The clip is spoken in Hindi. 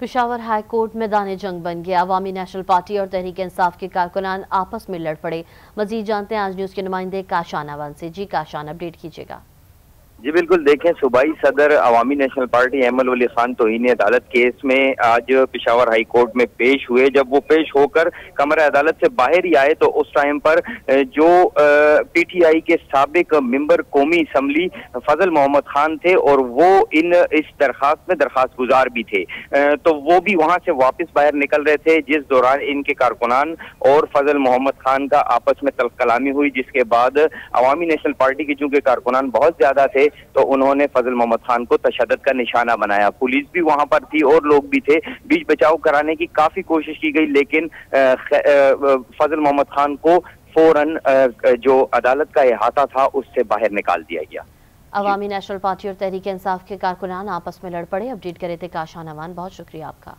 पिशावर हाई कोर्ट मैदान जंग बन गया। अवामी नेशनल पार्टी और तहरीक इंसाफ के कारकुनान आपस में लड़ पड़े। मजीद जानते हैं आज न्यूज़ के नुमाइंदे काशाना वन से। जी काशान, अपडेट कीजिएगा। जी, बिल्कुल देखें, सूबाई सदर अवामी नेशनल पार्टी अहमल वली खान तोहन अदालत केस में आज पिशावर हाई कोर्ट में पेश हुए। जब वो पेश होकर कमर अदालत से बाहर ही आए तो उस टाइम पर जो पीटीआई के सबक मेंबर कौमी असम्बली फजल मोहम्मद खान थे और वो इन, इस दरखास्त में दरखास्त गुजार भी थे। तो वो भी वहाँ से वापस बाहर निकल रहे थे, जिस दौरान इनके कारकुनान और फजल मोहम्मद खान का आपस में तल्फ कलामी हुई, जिसके बाद अवामी नेशनल पार्टी के चूँकि कारकुनान बहुत ज़्यादा थे तो उन्होंने फजल मोहम्मद खान को तशद का निशाना बनाया। पुलिस भी वहाँ पर थी और लोग भी थे। बीच बचाव कराने की काफ़ी कोशिश की गई, लेकिन फजल मोहम्मद खान को फ़ौरन जो अदालत का अहाता था, उससे बाहर निकाल दिया गया। अवामी नेशनल पार्टी और तहरीक इंसाफ के कारकुनान आपस में लड़ पड़े। अपडेट करे थे काशान अमान बहुत शुक्रिया आपका।